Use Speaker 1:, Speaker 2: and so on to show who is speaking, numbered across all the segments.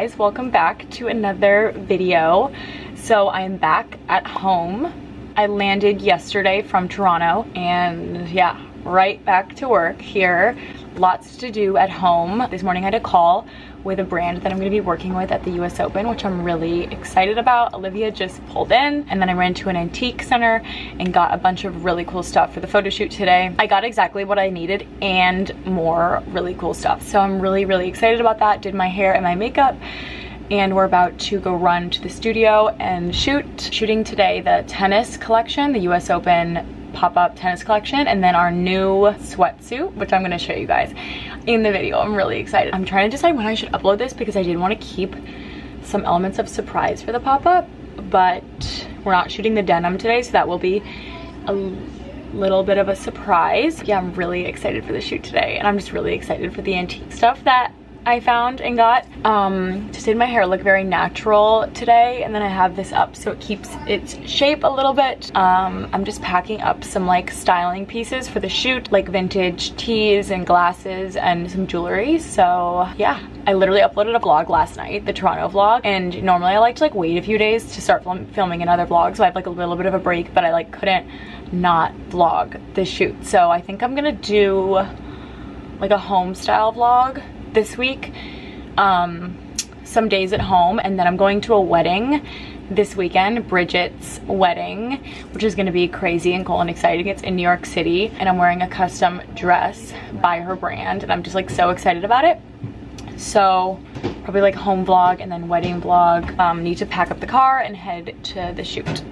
Speaker 1: guys, welcome back to another video. So I am back at home. I landed yesterday from Toronto and yeah, right back to work here. Lots to do at home. This morning I had a call with a brand that I'm gonna be working with at the US Open, which I'm really excited about. Olivia just pulled in and then I ran to an antique center and got a bunch of really cool stuff for the photo shoot today. I got exactly what I needed and more really cool stuff. So I'm really, really excited about that. Did my hair and my makeup and we're about to go run to the studio and shoot. Shooting today the tennis collection, the US Open pop-up tennis collection and then our new sweatsuit which I'm gonna show you guys in the video. I'm really excited. I'm trying to decide when I should upload this because I did want to keep some elements of surprise for the pop-up but we're not shooting the denim today so that will be a little bit of a surprise. Yeah I'm really excited for the shoot today and I'm just really excited for the antique stuff that I found and got. Um, just did my hair look very natural today and then I have this up so it keeps its shape a little bit. Um, I'm just packing up some like styling pieces for the shoot like vintage tees and glasses and some jewelry. So yeah, I literally uploaded a vlog last night, the Toronto vlog, and normally I like to like wait a few days to start film filming another vlog so I have like a little bit of a break but I like couldn't not vlog the shoot. So I think I'm gonna do like a home style vlog this week. Um, some days at home and then I'm going to a wedding this weekend, Bridget's wedding, which is gonna be crazy and cool and exciting. It's in New York City and I'm wearing a custom dress by her brand and I'm just like so excited about it. So probably like home vlog and then wedding vlog. Um, need to pack up the car and head to the shoot.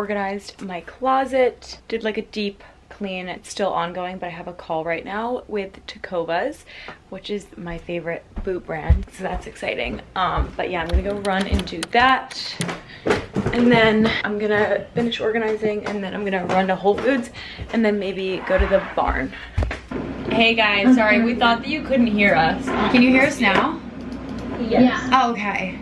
Speaker 1: Organized my closet, did like a deep clean. It's still ongoing, but I have a call right now with Tecovas, which is my favorite boot brand. So that's exciting. Um, but yeah, I'm gonna go run and do that. And then I'm gonna finish organizing and then I'm gonna run to Whole Foods and then maybe go to the barn. Hey guys, sorry, we thought that you couldn't hear us. Can you hear us now?
Speaker 2: Yes.
Speaker 1: Oh, okay.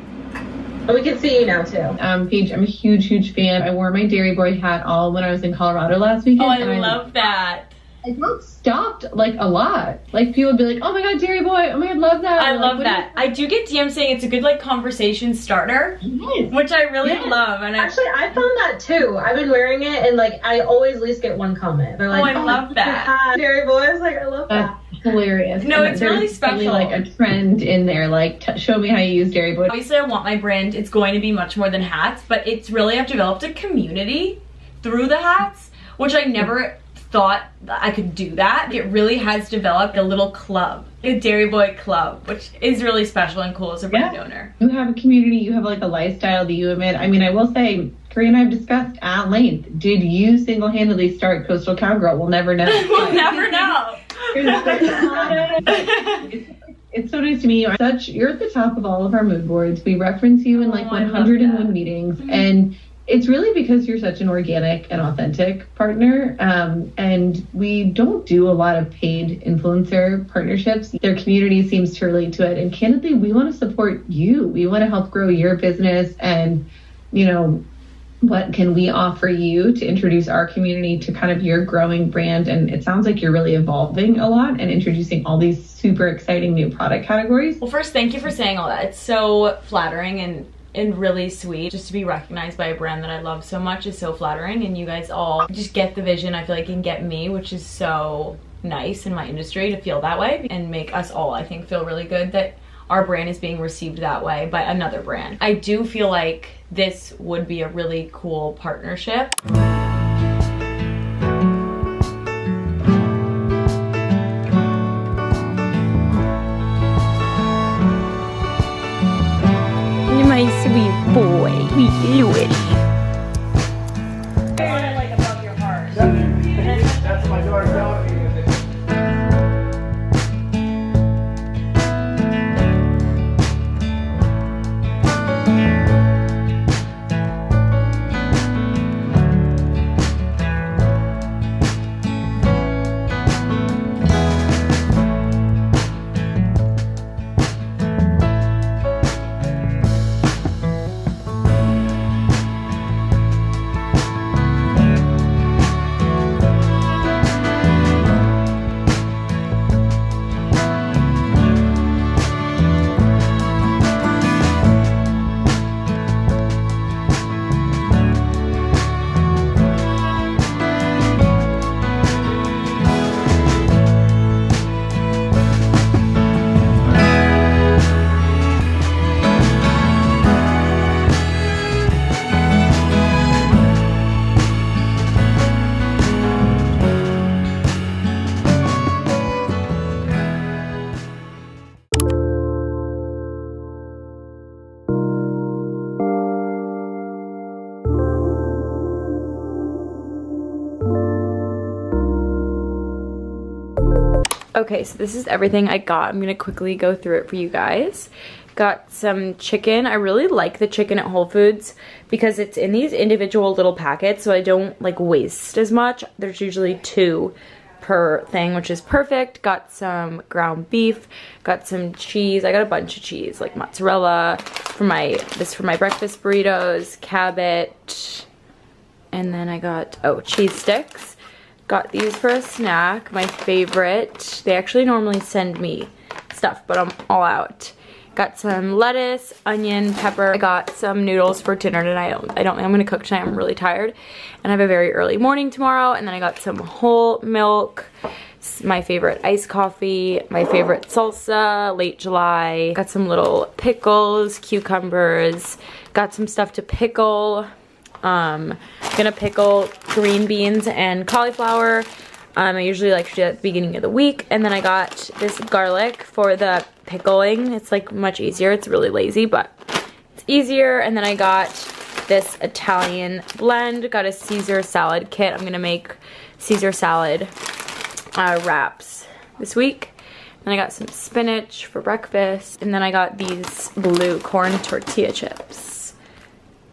Speaker 2: But we can see you now too.
Speaker 3: Um, Paige, I'm a huge, huge fan. I wore my Dairy Boy hat all when I was in Colorado last weekend.
Speaker 1: Oh, I
Speaker 3: and
Speaker 1: love that.
Speaker 3: I got stopped like a lot. Like people would be like, "Oh my god, Dairy Boy! Oh my god, love that!"
Speaker 1: I
Speaker 3: like,
Speaker 1: love
Speaker 3: "What
Speaker 1: that. I do get DMs saying it's a good like conversation starter,
Speaker 3: Yes.
Speaker 1: which I really
Speaker 3: Yeah.
Speaker 1: love. And I,
Speaker 2: Actually, I found that too. I've been wearing it, and like I always at least get one comment. They're oh, like,
Speaker 1: Oh, I love that.
Speaker 2: Hi, Dairy Boys. Like I love
Speaker 3: That's
Speaker 2: that.
Speaker 3: hilarious.
Speaker 1: No,
Speaker 3: And
Speaker 1: it's really
Speaker 3: definitely,
Speaker 1: special.
Speaker 3: like a trend in there. Like, t- show me how you use Dairy Boy.
Speaker 1: obviously I want my brand. It's going to be much more than hats, but it's really I've developed a community through the hats, which I never thought that I could do that. It really has developed a little club, a Dairy Boy club, which is really special and cool as a brand
Speaker 3: Yeah.
Speaker 1: owner.
Speaker 3: You have a community. You have like a lifestyle that you emit. I mean, I will say, Korea and I have discussed at length. Did you single-handedly start Coastal Cowgirl? We'll never know.
Speaker 1: we'll never know.
Speaker 3: it's, so nice to meet you. Such you're at the top of all of our mood boards. We reference you in like
Speaker 1: Oh, I love
Speaker 3: 101
Speaker 1: that.
Speaker 3: meetings, mm-hmm. and it's really because you're such an organic and authentic partner. Um, and we don't do a lot of paid influencer partnerships. Their community seems to relate to it, and candidly, we want to support you. We want to help grow your business, and you know what can we offer you to introduce our community to kind of your growing brand and it sounds like you're really evolving a lot and introducing all these super exciting new product categories
Speaker 1: Well, first, thank you for saying all that. It's so flattering and and really sweet. Just to be recognized by a brand that I love so much is so flattering. And you guys all just get the vision. I feel like and get me, which is so nice in my industry to feel that way and make us all, I think, feel really good that our brand is being received that way by another brand. I do feel like this would be a really cool partnership. Okay, so this is everything I got. I'm gonna quickly go through it for you guys. Got some chicken. I really like the chicken at Whole Foods because it's in these individual little packets so I don't like waste as much. There's usually two per thing, which is perfect. Got some ground beef, got some cheese. I got a bunch of cheese, like mozzarella for my, this for my breakfast burritos, Cabot, and then I got, oh, cheese sticks. Got these for a snack, my favorite. They actually normally send me stuff, but I'm all out. Got some lettuce, onion, pepper. I got some noodles for dinner tonight. I don't think I'm gonna cook tonight. I'm really tired. And I have a very early morning tomorrow. And then I got some whole milk, my favorite iced coffee, my favorite salsa, late July. Got some little pickles, cucumbers. Got some stuff to pickle. Um, I'm gonna pickle green beans and cauliflower. Um, I usually like to do that at the beginning of the week. And then I got this garlic for the pickling. It's like much easier. It's really lazy, but it's easier. And then I got this Italian blend. Got a Caesar salad kit. I'm gonna make Caesar salad uh, wraps this week. Then I got some spinach for breakfast. And then I got these blue corn tortilla chips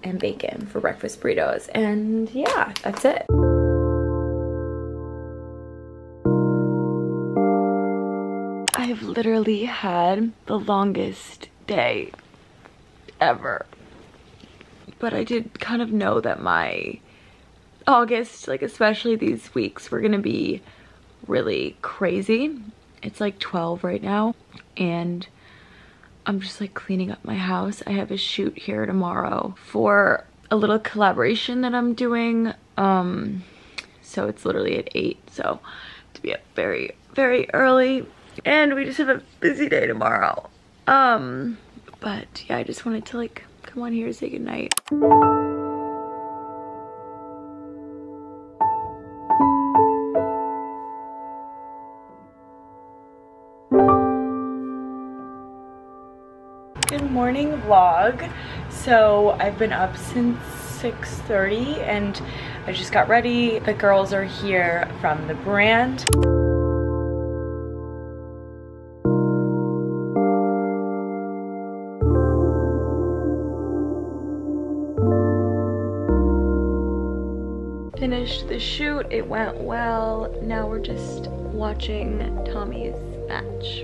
Speaker 1: and bacon for breakfast burritos. And yeah, that's it. I've literally had the longest day ever. But I did kind of know that my August, like especially these weeks, were gonna be really crazy. It's like 12 right now and I'm just like cleaning up my house. I have a shoot here tomorrow for a little collaboration that I'm doing. Um, so it's literally at 8, so to be up very, very early. And we just have a busy day tomorrow. Um, but yeah, I just wanted to like come on here to say goodnight. Morning vlog. So I've been up since 6.30 and I just got ready. The girls are here from the brand. Finished the shoot, it went well. Now we're just watching Tommy's match.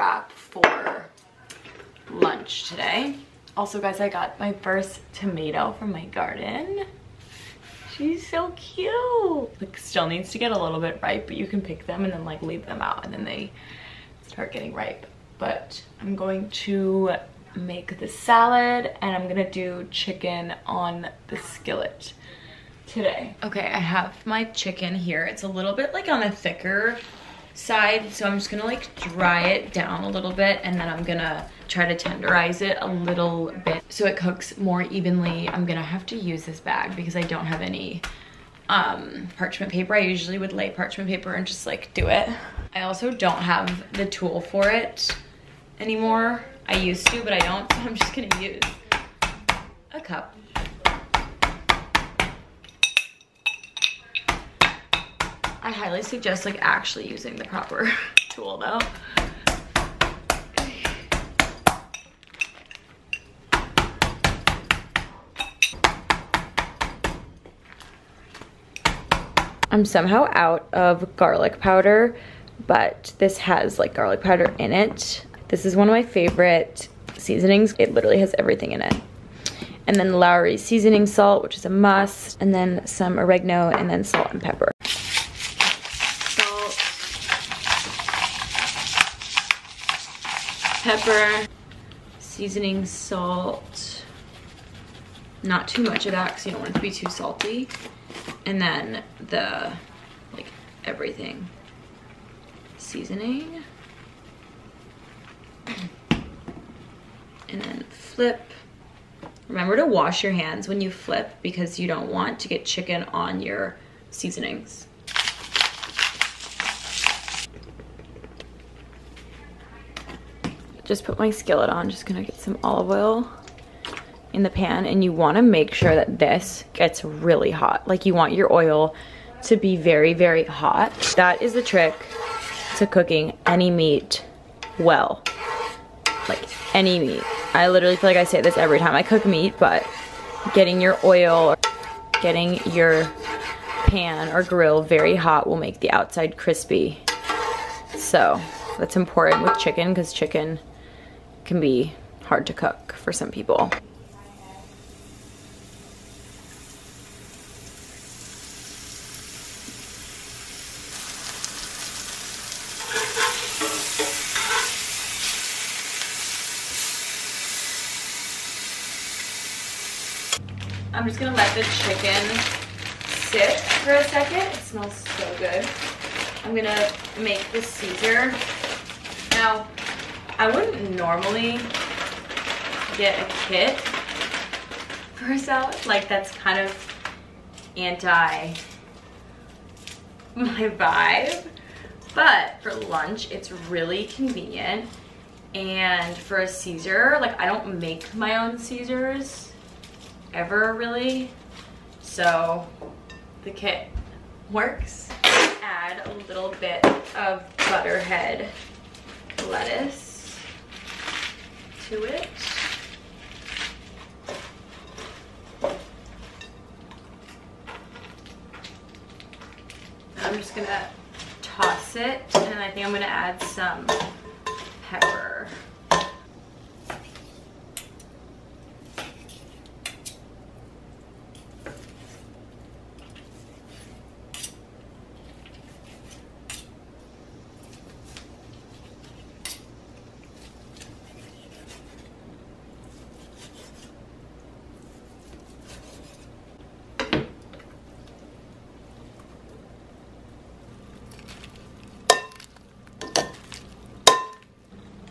Speaker 1: Wrap for lunch today. Also guys, I got my first tomato from my garden. She's so cute. Like still needs to get a little bit ripe, but you can pick them and then like leave them out and then they start getting ripe. But I'm going to make the salad and I'm gonna do chicken on the skillet today. Okay, I have my chicken here. It's a little bit like on the thicker side, so I'm just gonna like dry it down a little bit and then I'm gonna try to tenderize it a little bit so it cooks more evenly. I'm gonna have to use this bag because I don't have any um, parchment paper. I usually would lay parchment paper and just like do it. I also don't have the tool for it anymore. I used to, but I don't, so I'm just gonna use a cup. I highly suggest like actually using the proper tool though. I'm somehow out of garlic powder, but this has like garlic powder in it. This is one of my favorite seasonings. It literally has everything in it. And then Lawry seasoning salt, which is a must, and then some oregano, and then salt and pepper. Salt, pepper, seasoning salt, not too much of that because you don't want it to be too salty. And then the, like, everything. Seasoning. And then flip. Remember to wash your hands when you flip because you don't want to get chicken on your seasonings. Just put my skillet on, just gonna get some olive oil in the pan and you wanna make sure that this gets really hot. Like you want your oil to be very, very hot. That is the trick to cooking any meat well. Like any meat. I literally feel like I say this every time I cook meat, but getting your oil, getting your pan or grill very hot will make the outside crispy. So that's important with chicken because chicken can be hard to cook for some people. I'm just gonna let the chicken sit for a second. It smells so good. I'm gonna make the Caesar. Now, I wouldn't normally get a kit for a salad. Like that's kind of anti my vibe. But for lunch, it's really convenient. And for a Caesar, like I don't make my own Caesars ever really. So the kit works. Add a little bit of butterhead lettuce to it. I'm just gonna toss it and I think I'm gonna add some pepper.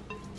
Speaker 1: Hi guys,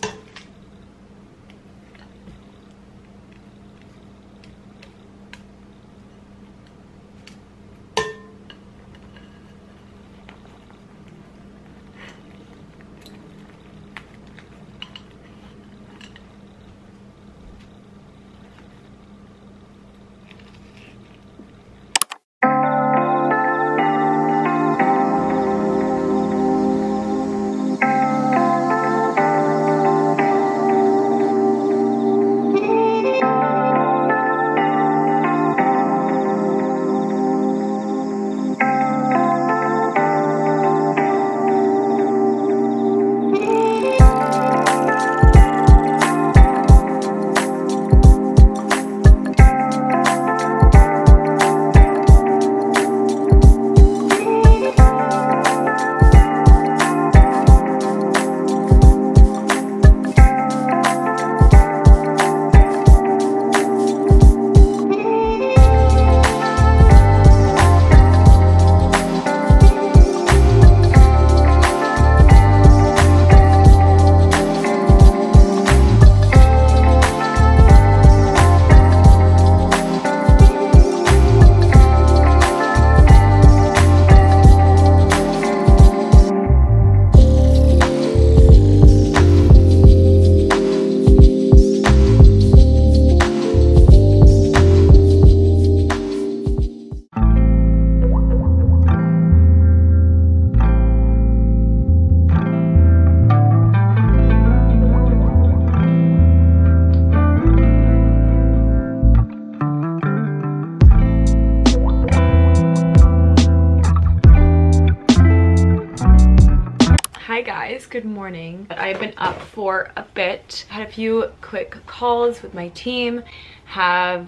Speaker 1: good morning. I've been up for a bit. Had a few quick calls with my team. Have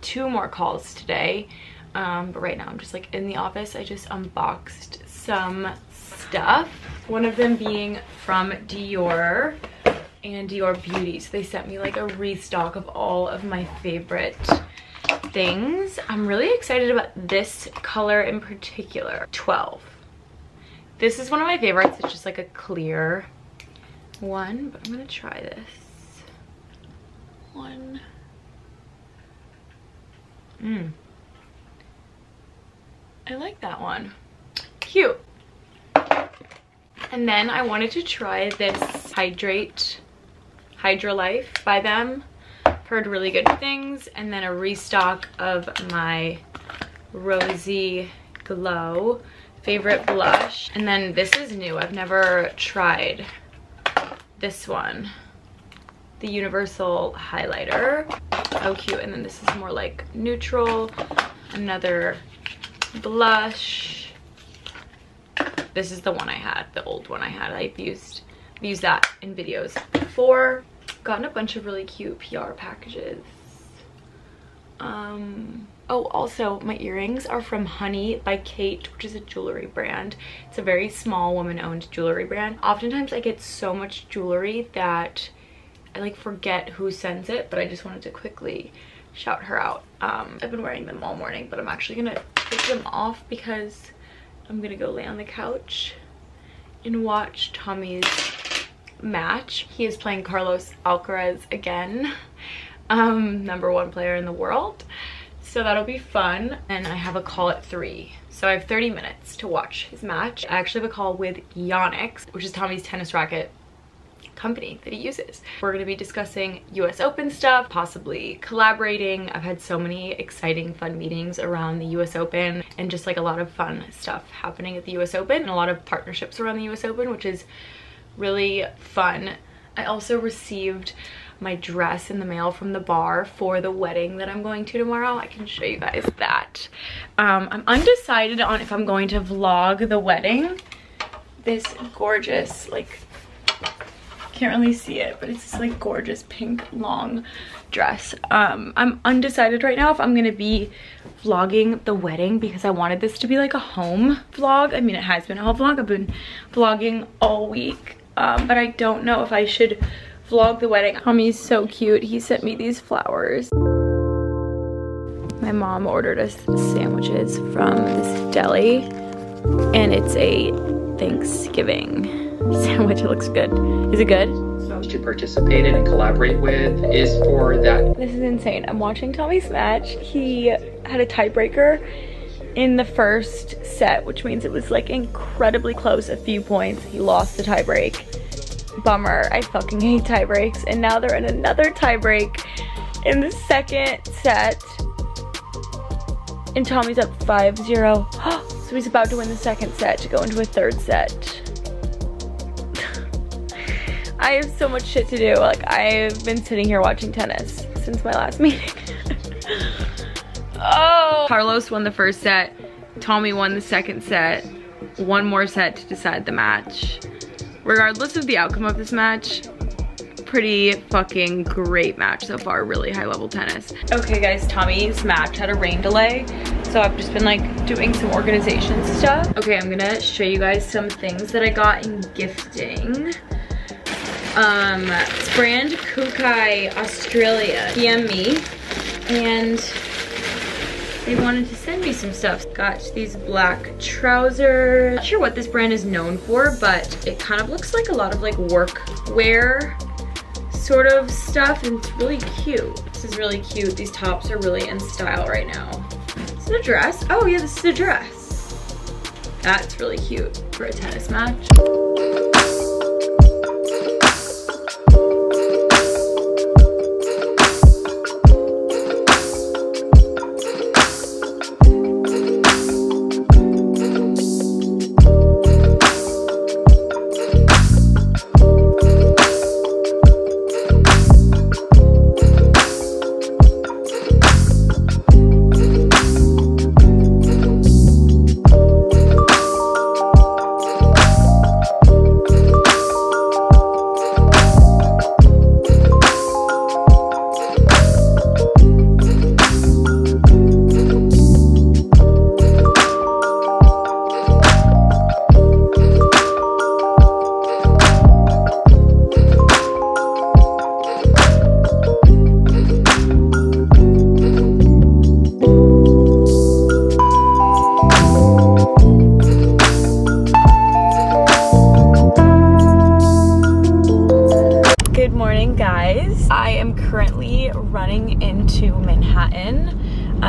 Speaker 1: two more calls today. Um, but right now I'm just like in the office. I just unboxed some stuff. One of them being from Dior and Dior Beauty. So they sent me like a restock of all of my favorite things. I'm really excited about this color in particular, 12. This is one of my favorites. It's just like a clear one, but I'm gonna try this. One. Mmm. I like that one. Cute. And then I wanted to try this Hydrate Hydra Life by them. Heard really good things. And then a restock of my Rosy Glow favorite blush. And then this is new. I've never tried this one. The Universal Highlighter. Oh, cute. And then this is more like neutral. Another blush. This is the one I had, the old one I had. I've used, used that in videos before. Gotten a bunch of really cute PR packages. Um, oh, also my earrings are from Honey by Kate, which is a jewelry brand. It's a very small woman-owned jewelry brand. Oftentimes I get so much jewelry that I like forget who sends it, but I just wanted to quickly shout her out. Um, I've been wearing them all morning, but I'm actually gonna take them off because I'm gonna go lay on the couch and watch Tommy's match. He is playing Carlos Alcaraz again um, number one player in the world. So that'll be fun. And I have a call at three. So I have 30 minutes to watch his match. I actually have a call with Yonex, which is Tommy's tennis racket company that he uses. We're going to be discussing US Open stuff, possibly collaborating. I've had so many exciting fun meetings around the US Open and just like a lot of fun stuff happening at the US Open and a lot of partnerships around the US Open, which is really fun. I also received my dress in the mail from the bar for the wedding that I'm going to tomorrow. I can show you guys that. Um, I'm undecided on if I'm going to vlog the wedding. This gorgeous, like, can't really see it, but it's this like gorgeous pink long dress. Um, I'm undecided right now if I'm gonna be vlogging the wedding because I wanted this to be like a home vlog. I mean, it has been a home vlog. I've been vlogging all week, um, but I don't know if I should vlog the wedding. Tommy's so cute. He sent me these flowers. My mom ordered us sandwiches from this deli and it's a Thanksgiving sandwich. It looks good. Is it good?
Speaker 4: To participate in and collaborate with is for that.
Speaker 1: This is insane. I'm watching Tommy's match. He had a tiebreaker in the first set, which means it was like incredibly close, a few points. He lost the tiebreak bummer. I fucking hate tie breaks. And now they're in another tie break in the second set. And Tommy's up 5-0. so he's about to win the second set to go into a third set. I have so much shit to do. Like, I've been sitting here watching tennis since my last meeting. oh! Carlos won the first set. Tommy won the second set. One more set to decide the match regardless of the outcome of this match, pretty fucking great match so far, really high level tennis. Okay guys, Tommy's match had a rain delay, so I've just been like doing some organization stuff. Okay, I'm gonna show you guys some things that I got in gifting. Um, it's brand Kookai Australia DM me, and they wanted to send me some stuff. Got these black trousers. Not sure what this brand is known for, but it kind of looks like a lot of like work wear sort of stuff and it's really cute. This is really cute. These tops are really in style right now. Is it a dress? Oh yeah, this is a dress. That's really cute for a tennis match.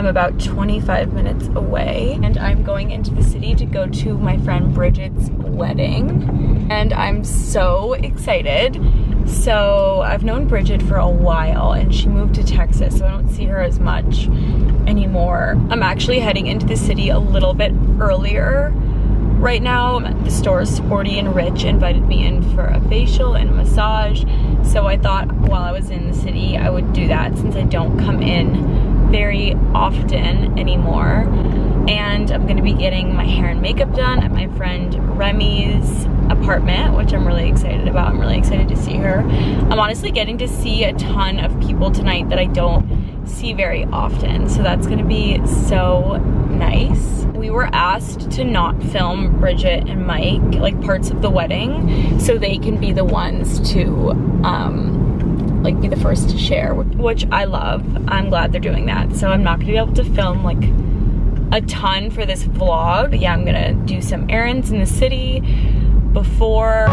Speaker 1: About 25 minutes away and I'm going into the city to go to my friend Bridget's wedding and I'm so excited. So I've known Bridget for a while and she moved to Texas so I don't see her as much anymore. I'm actually heading into the city a little bit earlier right now. The store Sporty and Rich invited me in for a facial and massage so I thought while I was in the city I would do that since I don't come in very often anymore. And I'm gonna be getting my hair and makeup done at my friend Remy's apartment, which I'm really excited about. I'm really excited to see her. I'm honestly getting to see a ton of people tonight that I don't see very often. So that's gonna be so nice. We were asked to not film Bridget and Mike, like parts of the wedding, so they can be the ones to um, like be the first to share, which I love. I'm glad they're doing that. So I'm not gonna be able to film like a ton for this vlog. Yeah, I'm gonna do some errands in the city before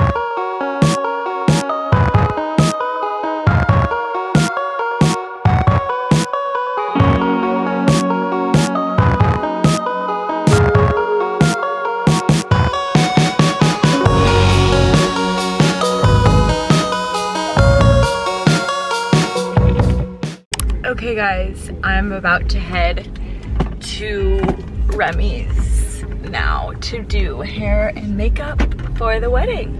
Speaker 1: guys, I'm about to head to Remy's now to do hair and makeup for the wedding.